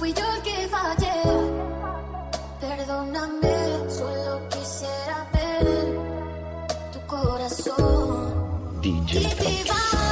fui yo el que fallé. Perdóname, solo quisiera ver tu corazón. DJ.